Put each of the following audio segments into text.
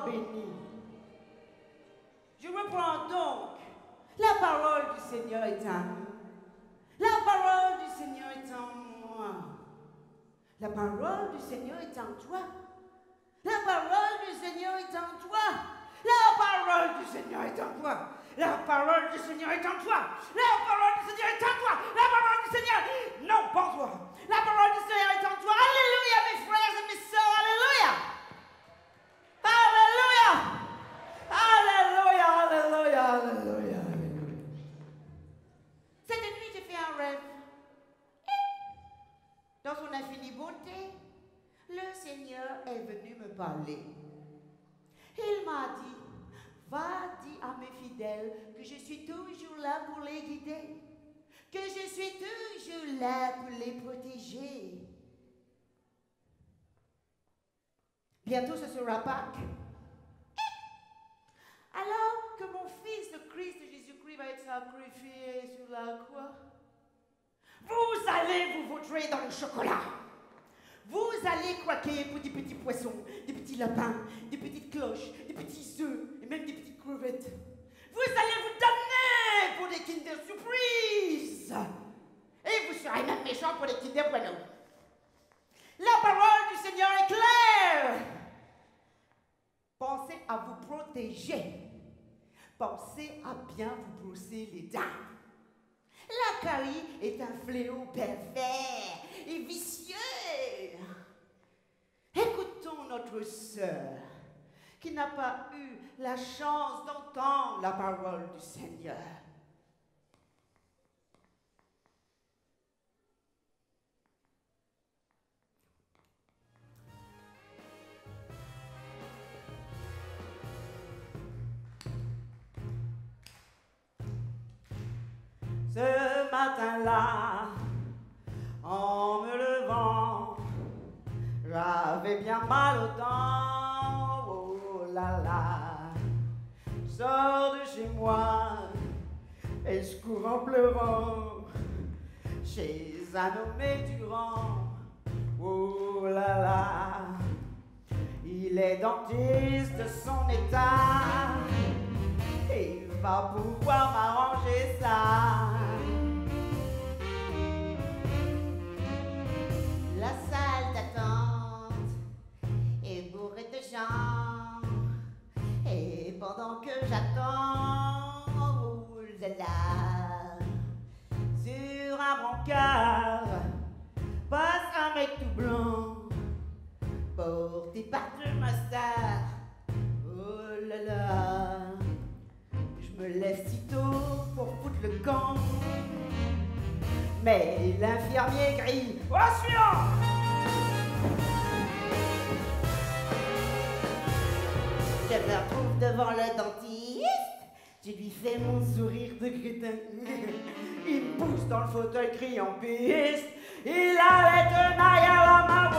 sois béni. Je donc. La parole du Seigneur est à nous. La parole du Seigneur est en moi. La parole du Seigneur est en toi. La parole du Seigneur est en toi. La parole du Seigneur est en toi. La parole du Seigneur est en toi. La parole du Seigneur est en toi. La parole du Seigneur. Non, pas toi. Est venu me parler. Il m'a dit, va dire à mes fidèles que je suis toujours là pour les guider, que je suis toujours là pour les protéger. Bientôt ce sera Pâques. Alors que mon fils, le Christ Jésus-Christ, va être sacrifié sur la croix, vous allez vous vautrer dans le chocolat. Vous allez croquer pour des petits poissons, des petits lapins, des petites cloches, des petits œufs et même des petites crevettes. Vous allez vous donner pour des Kinder Surprise. Et vous serez même méchants pour des Kinder Bueno. La parole du Seigneur est claire. Pensez à vous protéger. Pensez à bien vous brosser les dents. La carie est un fléau pervers et vicieux. Notre sœur qui n'a pas eu la chance d'entendre la parole du Seigneur. Ce matin-là, levant, j'avais bien mal aux dents. Oh là là, je sors de chez moi et je cours en pleurant? Chez un nommé Durand. Oh là là, il est dentiste de son état et il va pouvoir m'arranger ça. J'attends, oh là sur un brancard passe un mec tout blanc, porté par deux mastards. Oh là là, je me lève si tôt pour foutre le camp. Mais l'infirmier grille Au suivant Je me retrouve devant le dentiste. Je lui fais mon sourire de crétin. Il pousse dans le fauteuil criant piste. Il allait te maille à la maman.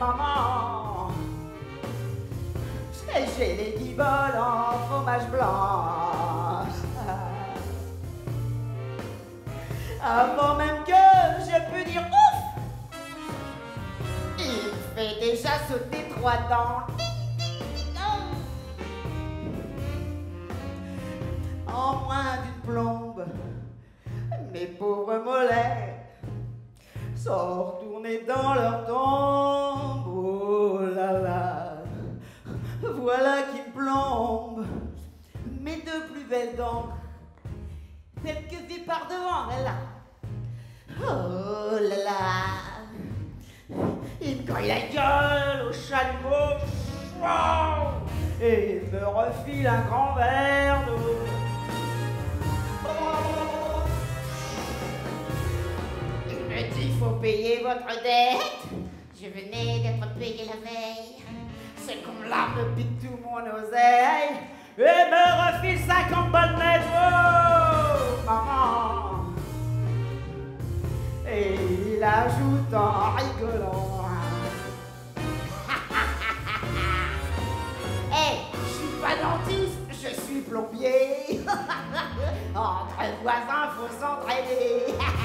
Maman. J'ai les guiboles en fromage blanc. Avant même que je peux dire ouf, il fait déjà sauter trois dents. Retournés dans leur tombe. Oh là là, voilà qui plombe mes deux plus belles dents celle que par devant, là. Oh là là. Il me colle la gueule au chalumeau et me refile un grand verre d'eau. Il faut payer votre dette. Je venais d'être payé la veille. C'est comme là me tout mon oseille et me refile 50 balles net. Oh, maman. Et il ajoute en rigolant. Hé, je suis pas dentiste, je suis plombier. Entre voisins, faut s'entraider.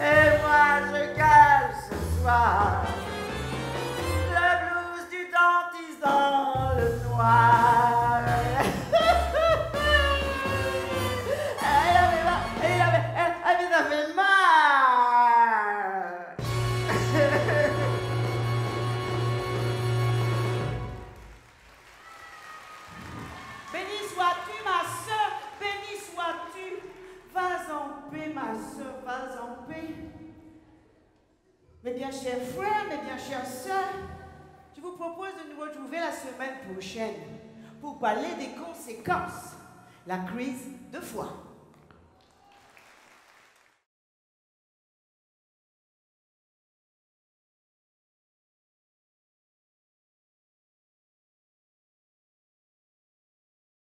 Et moi, je cale ce soir paix, ma soeur, en paix. Mes bien chers frères, mes bien chères sœurs, je vous propose de nous retrouver la semaine prochaine pour parler des conséquences, la crise de foi.